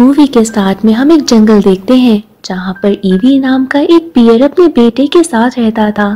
Movie के start में हम एक जंगल देखते हैं, जहाँ पर ईवी नाम का एक पियर अपने बेटे के साथ रहता था।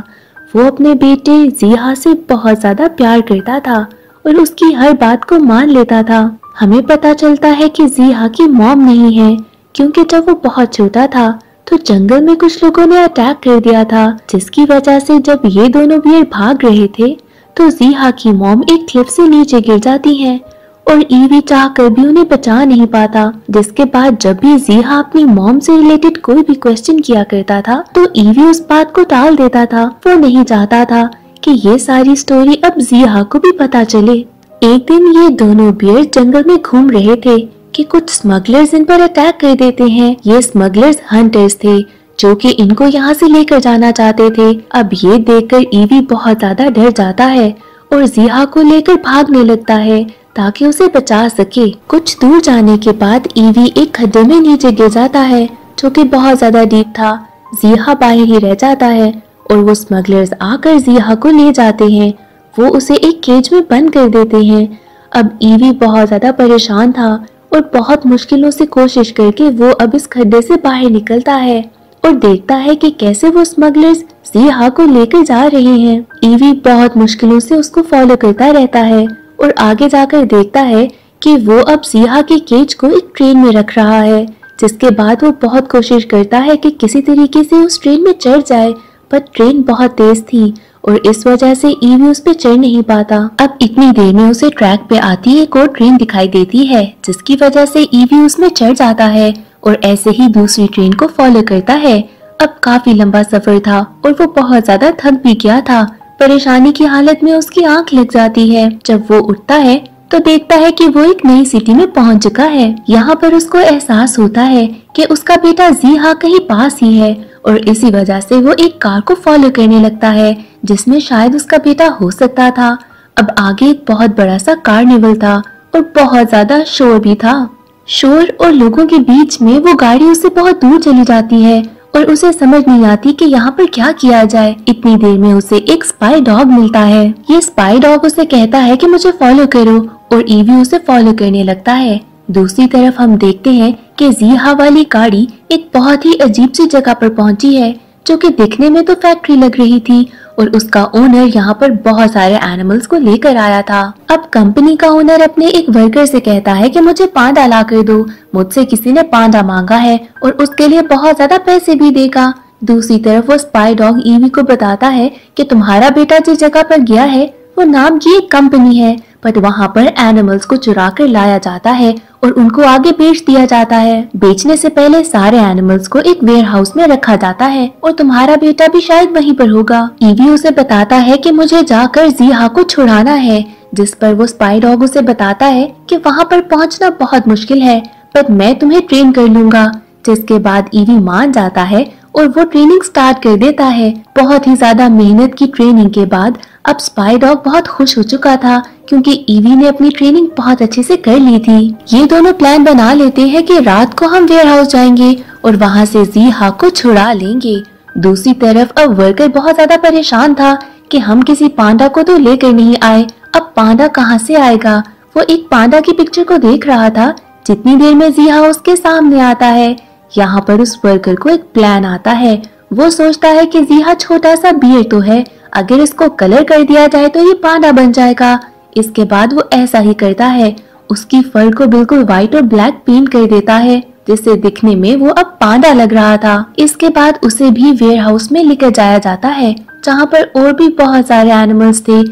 वो अपने बेटे जिया से बहुत ज़्यादा प्यार करता था और उसकी हर बात को मान लेता था। हमें पता चलता है कि जिहा की मॉम नहीं है, क्योंकि जब वो बहुत छोटा था तो जंगल में कुछ लोगों ने अटैक कर दिया था, जिसकी वजह से जब ये दोनों बियर भाग रहे थे तो जिहा की मॉम एक क्लिफ से नीचे गिर जाती हैं और ईवी चाह कर भी उन्हें बचा नहीं पाता, जिसके बाद जब भी जीहा अपनी मॉम से रिलेटेड कोई भी क्वेश्चन किया करता था तो ईवी उस बात को टाल देता था। वो नहीं चाहता था कि ये सारी स्टोरी अब जीहा को भी पता चले। एक दिन ये दोनों बियर जंगल में घूम रहे थे कि कुछ स्मगलर्स इन पर अटैक कर देते हैं। ये स्मगलर्स हंटर्स थे, जो कि इनको यहाँ से लेकर जाना चाहते थे। अब ये देखकर ईवी बहुत ज़्यादा डर जाता है और जिहा को लेकर भागने लगता है। ताकि उसे बचा सके। कुछ दूर जाने के बाद ईवी एक खड्डे में नीचे गिर जाता है, जो कि बहुत ज़्यादा डीप था। जिहा बाहर ही रह जाता है और वो स्मगलर्स आकर जिया को ले जाते हैं। वो उसे एक केज में बंद कर देते हैं। अब ईवी बहुत ज़्यादा परेशान था और बहुत मुश्किलों से कोशिश करके वो अब इस खड्डे से बाहर निकलता है और देखता है कि कैसे वो स्मगलर्स जिया को लेकर जा रहे हैं। ईवी बहुत मुश्किलों से उसको फॉलो करता रहता है। और आगे जाकर देखता है कि वो अब सिया के केज को एक ट्रेन में रख रहा है, जिसके बाद वो बहुत कोशिश करता है कि किसी तरीके से उस ट्रेन में चढ़ जाए, पर ट्रेन बहुत तेज थी और इस वजह से ईवी उस पर चढ़ नहीं पाता। अब इतनी देर में उसे ट्रैक पे आती एक और ट्रेन दिखाई देती है, जिसकी वजह से ईवी उसमें चढ़ जाता है और ऐसे ही दूसरी ट्रेन को फॉलो करता है। अब काफ़ी लंबा सफ़र था और वो बहुत ज़्यादा थक भी गया था परेशानी की हालत में उसकी आँख लग जाती है। जब वो उठता है तो देखता है कि वो एक नई सिटी में पहुँच चुका है। यहाँ पर उसको एहसास होता है कि उसका बेटा जी हा कहीं पास ही है और इसी वजह से वो एक कार को फॉलो करने लगता है, जिसमें शायद उसका बेटा हो सकता था। अब आगे एक बहुत बड़ा सा कार्निवल था और बहुत ज़्यादा शोर भी था। शोर और लोगों के बीच में वो गाड़ी उससे बहुत दूर चली जाती है। और उसे समझ नहीं आती कि यहाँ पर क्या किया जाए। इतनी देर में उसे एक स्पाई डॉग मिलता है। ये स्पाई डॉग उसे कहता है कि मुझे फॉलो करो और ईवी उसे फॉलो करने लगता है। दूसरी तरफ़ हम देखते हैं कि जीहा वाली गाड़ी एक बहुत ही अजीब सी जगह पर पहुँची है। जो कि दिखने में तो फैक्ट्री लग रही थी और उसका ओनर यहाँ पर बहुत सारे एनिमल्स को लेकर आया था। अब कंपनी का ओनर अपने एक वर्कर से कहता है कि मुझे पांडा ला कर दो, मुझसे किसी ने पांडा मांगा है और उसके लिए बहुत ज़्यादा पैसे भी देगा। दूसरी तरफ़ वो स्पाई डॉग ईवी को बताता है कि तुम्हारा बेटा जिस जगह पर गया है वो नाम की एक कंपनी है बट वहाँ पर एनिमल्स को चुरा कर लाया जाता है और उनको आगे बेच दिया जाता है। बेचने से पहले सारे एनिमल्स को एक वेयर हाउस में रखा जाता है और तुम्हारा बेटा भी शायद वहीं पर होगा। ईवी उसे बताता है कि मुझे जाकर जिया को छुड़ाना है, जिस पर वो स्पाई डॉग उसे बताता है कि वहाँ पर पहुँचना बहुत मुश्किल है पर मैं तुम्हें ट्रेन कर लूँगा, जिसके बाद ईवी मान जाता है और वो ट्रेनिंग स्टार्ट कर देता है। बहुत ही ज़्यादा मेहनत की ट्रेनिंग के बाद अब स्पाई डॉग बहुत खुश हो चुका था क्योंकि ईवी ने अपनी ट्रेनिंग बहुत अच्छे से कर ली थी। ये दोनों प्लान बना लेते हैं कि रात को हम वेयर हाउस जाएँगे और वहाँ से जी हा को छुड़ा लेंगे। दूसरी तरफ़ अब वर्कर बहुत ज़्यादा परेशान था कि हम किसी पांडा को तो लेकर नहीं आए। अब पांडा कहाँ से आएगा? वो एक पांडा की पिक्चर को देख रहा था। जितनी देर में जिहा उसके सामने आता है यहाँ पर उस वर्कर को एक प्लान आता है। वो सोचता है कि जिहा छोटा सा बियर तो है, अगर इसको कलर कर दिया जाए तो ये पांडा बन जाएगा। इसके बाद वो ऐसा ही करता है। उसकी फर को बिल्कुल व्हाइट और ब्लैक पेंट कर देता है, जिससे दिखने में वो अब पांडा लग रहा था। इसके बाद उसे भी वेयर हाउस में लेकर जाया जाता है, जहाँ पर और भी बहुत सारे एनिमल्स थे।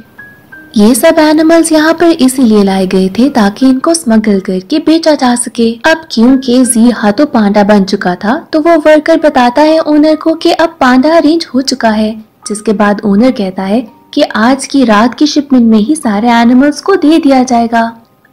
ये सब एनिमल्स यहाँ पर इसीलिए लाए गए थे ताकि इनको स्मगल करके बेचा जा सके। अब क्योंकि जी हाथों पांडा बन चुका था तो वो वर्कर बताता है ओनर को कि अब पांडा अरेंज हो चुका है, जिसके बाद ओनर कहता है कि आज की रात की शिपमेंट में ही सारे एनिमल्स को दे दिया जाएगा।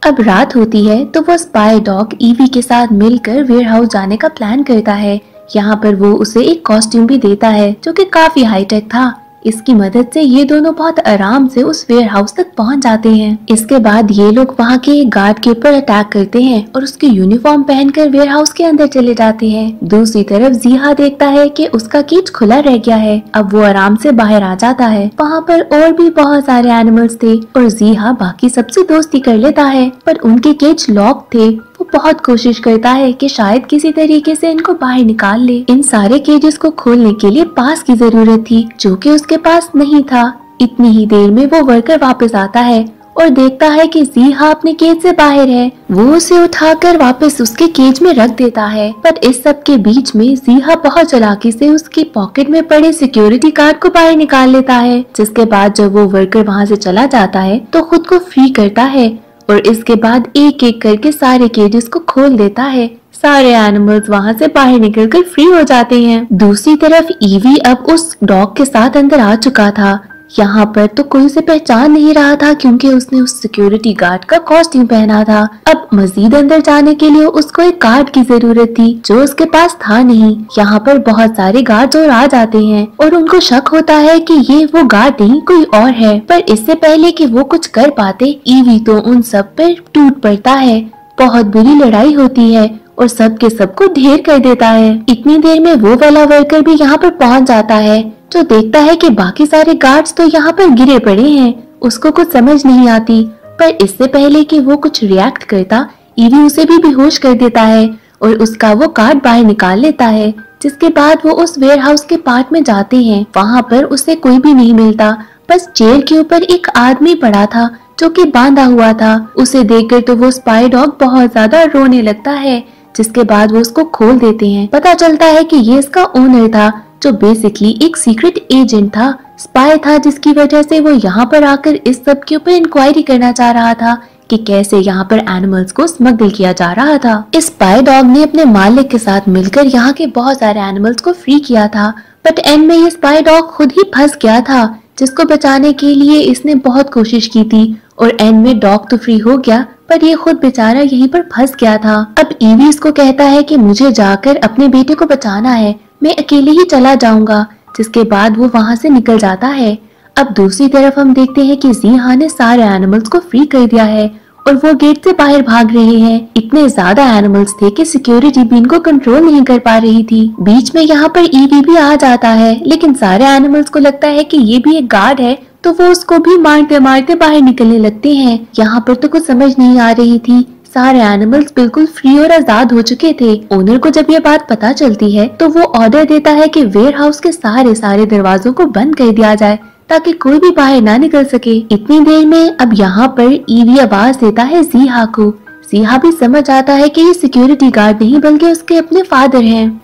अब रात होती है तो वो स्पाई डॉग ईवी के साथ मिलकर वेयर हाउस जाने का प्लान करता है। यहाँ पर वो उसे एक कॉस्ट्यूम भी देता है, जो कि काफ़ी हाईटेक था। इसकी मदद से ये दोनों बहुत आराम से उस वेयर हाउस तक पहुँच जाते हैं। इसके बाद ये लोग वहाँ के गार्ड के ऊपर अटैक करते हैं और उसकी यूनिफॉर्म पहनकर वेयर हाउस के अंदर चले जाते हैं। दूसरी तरफ़ जीहा देखता है कि उसका केज खुला रह गया है। अब वो आराम से बाहर आ जाता है। वहाँ पर और भी बहुत सारे एनिमल्स थे और जीहा बाकी सबसे दोस्ती कर लेता है, पर उनके केज लॉक थे। वो बहुत कोशिश करता है कि शायद किसी तरीके से इनको बाहर निकाल ले। इन सारे केजेस को खोलने के लिए पास की ज़रूरत थी, जो कि उसके पास नहीं था। इतनी ही देर में वो वर्कर वापस आता है और देखता है कि जीहा अपने केज से बाहर है। वो उसे उठाकर वापस उसके केज में रख देता है। पर इस सब के बीच में जीहा बहुत चलाकी से उसकी पॉकेट में पड़े सिक्योरिटी कार्ड को बाहर निकाल लेता है, जिसके बाद जब वो वर्कर वहाँ से चला जाता है तो खुद को फ्री करता है। और इसके बाद एक एक करके सारे केजेस को खोल देता है। सारे एनिमल्स वहाँ से बाहर निकलकर फ्री हो जाते हैं। दूसरी तरफ़ ईवी अब उस डॉग के साथ अंदर आ चुका था। यहाँ पर तो कोई उसे पहचान नहीं रहा था क्योंकि उसने उस सिक्योरिटी गार्ड का कॉस्ट्यूम पहना था। अब मजीद अंदर जाने के लिए उसको एक गार्ड की ज़रूरत थी, जो उसके पास था नहीं। यहाँ पर बहुत सारे गार्ड और आ जाते हैं, और उनको शक होता है कि ये वो गार्ड नहीं, कोई और है। पर इससे पहले कि वो कुछ कर पाते ईवी तो उन सब पर टूट पड़ता है। बहुत बुरी लड़ाई होती है और सब के सबको ढेर कर देता है। इतनी देर में वो वाला वर्कर भी यहाँ पर पहुँच जाता है, जो देखता है कि बाकी सारे गार्ड्स तो यहाँ पर गिरे पड़े हैं। उसको कुछ समझ नहीं आती, पर इससे पहले कि वो कुछ रिएक्ट करता ईवी उसे भी बेहोश कर देता है और उसका वो कार्ड बाहर निकाल लेता है, जिसके बाद वो उस वेयर हाउस के पार्ट में जाते हैं। वहाँ पर उसे कोई भी नहीं मिलता, बस चेयर के ऊपर एक आदमी पड़ा था, जो कि बांधा हुआ था। उसे देखकर तो वो स्पाई डॉग बहुत ज़्यादा रोने लगता है। जिसके बाद वो उसको खोल देते हैं। पता चलता है कि ये इसका ओनर था, जो बेसिकली एक सीक्रेट एजेंट था स्पाई था, जिसकी वजह से वो यहाँ पर आकर इस सब के ऊपर इंक्वायरी करना चाह रहा था कि कैसे यहाँ पर एनिमल्स को स्मगल किया जा रहा था। इस स्पाई डॉग ने अपने मालिक के साथ मिलकर यहाँ के बहुत सारे एनिमल्स को फ्री किया था बट एंड में ये स्पाई डॉग खुद ही फंस गया था, जिसको बचाने के लिए इसने बहुत कोशिश की थी, और एंड में डॉग तो फ्री हो गया पर ये खुद बेचारा यहीं पर फंस गया था। अब ईवी इसको कहता है कि मुझे जाकर अपने बेटे को बचाना है। मैं अकेले ही चला जाऊँगा, जिसके बाद वो वहाँ से निकल जाता है। अब दूसरी तरफ़ हम देखते हैं कि जीहा ने सारे एनिमल्स को फ्री कर दिया है और वो गेट से बाहर भाग रहे हैं। इतने ज़्यादा एनिमल्स थे कि सिक्योरिटी भी इनको कंट्रोल नहीं कर पा रही थी। बीच में यहाँ पर ईवी भी आ जाता है, लेकिन सारे एनिमल्स को लगता है कि ये भी एक गार्ड है तो वो उसको भी मारते मारते बाहर निकलने लगते हैं। यहाँ पर तो कुछ समझ नहीं आ रही थी। सारे एनिमल्स बिल्कुल फ्री और आज़ाद हो चुके थे। ओनर को जब ये बात पता चलती है तो वो ऑर्डर देता है कि वेयर हाउस के सारे सारे दरवाजों को बंद कर दिया जाए, ताकि कोई भी बाहर ना निकल सके। इतनी देर में अब यहाँ पर ईवी आवाज़ देता है जीहा को। जीहा भी समझ आता है कि ये सिक्योरिटी गार्ड नहीं, बल्कि उसके अपने फादर हैं।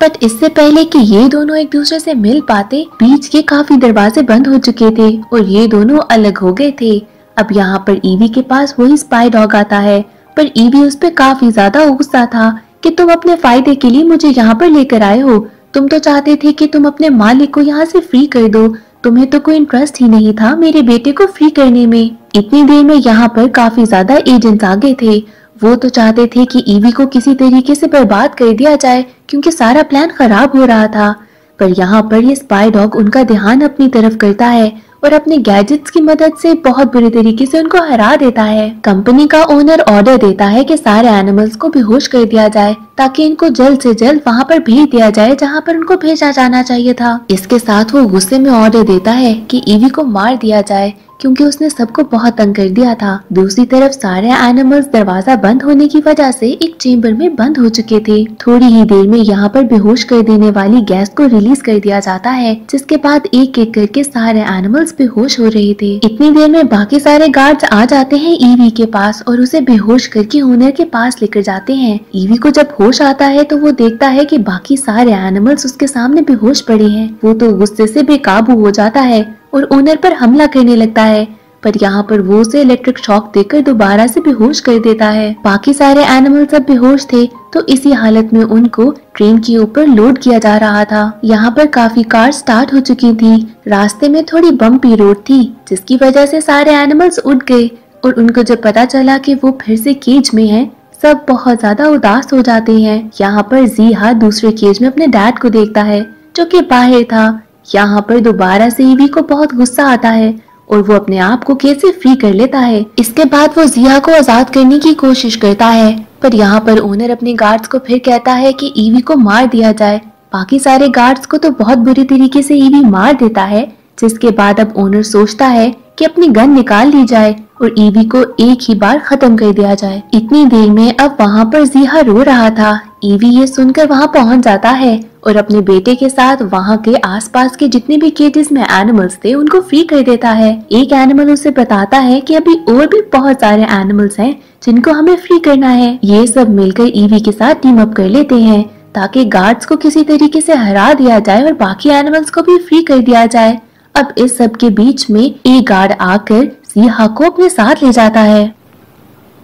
बट इससे पहले कि ये दोनों एक दूसरे से मिल पाते, बीच के काफ़ी दरवाजे बंद हो चुके थे और ये दोनों अलग हो गए थे। अब यहाँ पर ईवी के पास वही स्पाई डॉग आता है, पर ईवी उस पर काफ़ी ज़्यादा गुस्सा था कि तुम अपने फ़ायदे के लिए मुझे यहाँ पर लेकर आए हो। तुम तो चाहते थे कि तुम अपने मालिक को यहाँ से फ्री कर दो। तुम्हें तो कोई इंटरेस्ट ही नहीं था मेरे बेटे को फ्री करने में। इतनी देर में यहाँ पर काफ़ी ज़्यादा एजेंट्स आ गए थे। वो तो चाहते थे कि ईवी को किसी तरीके से बर्बाद कर दिया जाए, क्योंकि सारा प्लान खराब हो रहा था। पर यहाँ पर ये स्पाई डॉग उनका ध्यान अपनी तरफ़ करता है और अपने गैजेट्स की मदद से बहुत बुरी तरीके से उनको हरा देता है। कंपनी का ओनर ऑर्डर देता है कि सारे एनिमल्स को बेहोश कर दिया जाए, ताकि इनको जल्द से जल्द वहाँ पर भेज दिया जाए जहाँ पर उनको भेजा जाना चाहिए था। इसके साथ वो गुस्से में ऑर्डर देता है कि ईवी को मार दिया जाए क्योंकि उसने सबको बहुत तंग कर दिया था। दूसरी तरफ़ सारे एनिमल्स दरवाज़ा बंद होने की वजह से एक चेम्बर में बंद हो चुके थे। थोड़ी ही देर में यहाँ पर बेहोश कर देने वाली गैस को रिलीज़ कर दिया जाता है, जिसके बाद एक एक करके सारे एनिमल्स बेहोश हो रहे थे। इतनी देर में बाकी सारे गार्ड्स आ जाते हैं ईवी के पास और उसे बेहोश करके ओनर के पास लेकर जाते हैं। ईवी को जब होश आता है तो वो देखता है की बाकी सारे एनिमल्स उसके सामने बेहोश पड़े हैं। वो तो गुस्से से बेकाबू हो जाता है। और ओनर पर हमला करने लगता है। पर यहाँ पर वो उसे इलेक्ट्रिक शॉक देकर दोबारा से बेहोश कर देता है। बाकी सारे एनिमल सब बेहोश थे तो इसी हालत में उनको ट्रेन के ऊपर लोड किया जा रहा था। यहाँ पर काफ़ी कार स्टार्ट हो चुकी थी। रास्ते में थोड़ी बम्पी रोड थी जिसकी वजह से सारे एनिमल्स उठ गए और उनको जब पता चला कि वो फिर से केज में हैं, सब बहुत ज़्यादा उदास हो जाते हैं। यहाँ पर जी हा दूसरे केज में अपने डैड को देखता है जो कि बाहर था। यहाँ पर दोबारा से ईवी को बहुत गुस्सा आता है और वो अपने आप को कैसे फ्री कर लेता है? इसके बाद वो जिया को आज़ाद करने की कोशिश करता है, पर यहाँ पर ओनर अपने गार्ड्स को फिर कहता है कि ईवी को मार दिया जाए। बाकी सारे गार्ड्स को तो बहुत बुरी तरीके से ईवी मार देता है, जिसके बाद अब ओनर सोचता है कि अपनी गन निकाल ली जाए और ईवी को एक ही बार खत्म कर दिया जाए। इतनी देर में अब वहाँ पर जिया रो रहा था। ईवी ये सुनकर वहाँ पहुँच जाता है और अपने बेटे के साथ वहाँ के आसपास के जितने भी केजेस में एनिमल्स थे, उनको फ्री कर देता है। एक एनिमल उसे बताता है कि अभी और भी बहुत सारे एनिमल्स हैं जिनको हमें फ्री करना है। ये सब मिलकर ईवी के साथ टीम अप कर लेते हैं, ताकि गार्ड्स को किसी तरीके से हरा दिया जाए और बाकी एनिमल्स को भी फ्री कर दिया जाए। अब इस सब के बीच में एक गार्ड आकर सिहा को अपने साथ ले जाता है।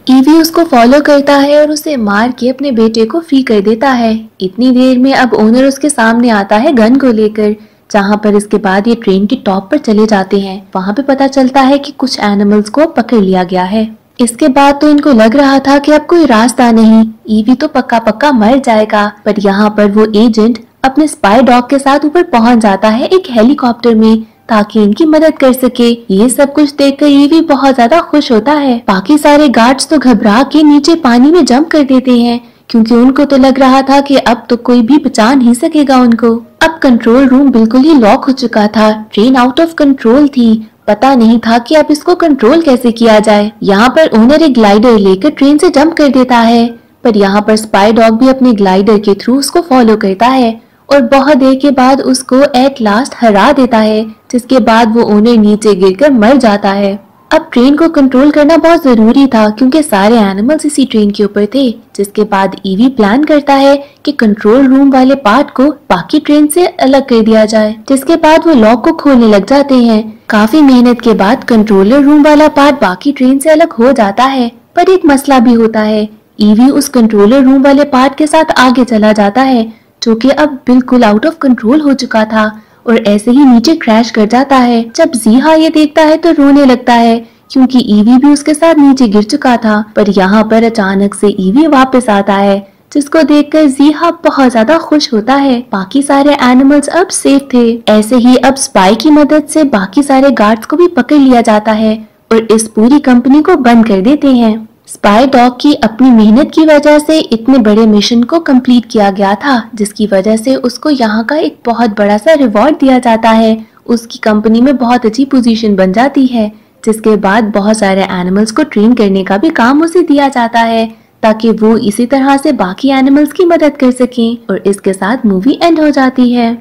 ईवी उसको फॉलो करता है और उसे मार के अपने बेटे को फ्री कर देता है। इतनी देर में अब ओनर उसके सामने आता है गन को लेकर, जहाँ पर इसके बाद ये ट्रेन के टॉप पर चले जाते हैं। वहाँ पे पता चलता है कि कुछ एनिमल्स को पकड़ लिया गया है। इसके बाद तो इनको लग रहा था कि अब कोई रास्ता नहीं। ईवी तो पक्का पक्का मर जाएगा, पर यहाँ पर वो एजेंट अपने स्पाई डॉग के साथ ऊपर पहुँच जाता है एक हेलीकॉप्टर में। ताकि इनकी मदद कर सके। ये सब कुछ देखकर ये भी बहुत ज़्यादा खुश होता है। बाकी सारे गार्ड्स तो घबरा के नीचे पानी में जंप कर देते हैं, क्योंकि उनको तो लग रहा था कि अब तो कोई भी बचा नहीं सकेगा उनको। अब कंट्रोल रूम बिल्कुल ही लॉक हो चुका था। ट्रेन आउट ऑफ़ कंट्रोल थी। पता नहीं था कि अब इसको कंट्रोल कैसे किया जाए। यहाँ पर ओनर एक ग्लाइडर लेकर ट्रेन से जंप कर देता है, पर यहाँ पर स्पाई डॉग भी अपने ग्लाइडर के थ्रू उसको फॉलो करता है। और बहुत देर के बाद उसको एट लास्ट हरा देता है, जिसके बाद वो ओनर नीचे गिरकर मर जाता है। अब ट्रेन को कंट्रोल करना बहुत ज़रूरी था, क्योंकि सारे एनिमल्स इसी ट्रेन के ऊपर थे, जिसके बाद ईवी प्लान करता है कि कंट्रोल रूम वाले पार्ट को बाकी ट्रेन से अलग कर दिया जाए, जिसके बाद वो लॉक को खोलने लग जाते हैं। काफ़ी मेहनत के बाद कंट्रोलर रूम वाला पार्ट बाकी ट्रेन से अलग हो जाता है, पर एक मसला भी होता है। ईवी उस कंट्रोलर रूम वाले पार्ट के साथ आगे चला जाता है जो कि अब बिल्कुल आउट ऑफ़ कंट्रोल हो चुका था और ऐसे ही नीचे क्रैश कर जाता है। जब जीहा ये देखता है तो रोने लगता है, क्योंकि ईवी भी उसके साथ नीचे गिर चुका था। पर यहाँ पर अचानक से ईवी वापस आता है, जिसको देखकर जीहा बहुत ज़्यादा खुश होता है। बाकी सारे एनिमल्स अब सेफ़ थे। ऐसे ही अब स्पाई की मदद से बाकी सारे गार्ड्स को भी पकड़ लिया जाता है और इस पूरी कंपनी को बंद कर देते हैं। स्पाई डॉग की अपनी मेहनत की वजह से इतने बड़े मिशन को कंप्लीट किया गया था, जिसकी वजह से उसको यहाँ का एक बहुत बड़ा सा रिवॉर्ड दिया जाता है। उसकी कंपनी में बहुत अच्छी पोजीशन बन जाती है, जिसके बाद बहुत सारे एनिमल्स को ट्रेन करने का भी काम उसे दिया जाता है, ताकि वो इसी तरह से बाकी एनिमल्स की मदद कर सकें और इसके साथ मूवी एंड हो जाती है।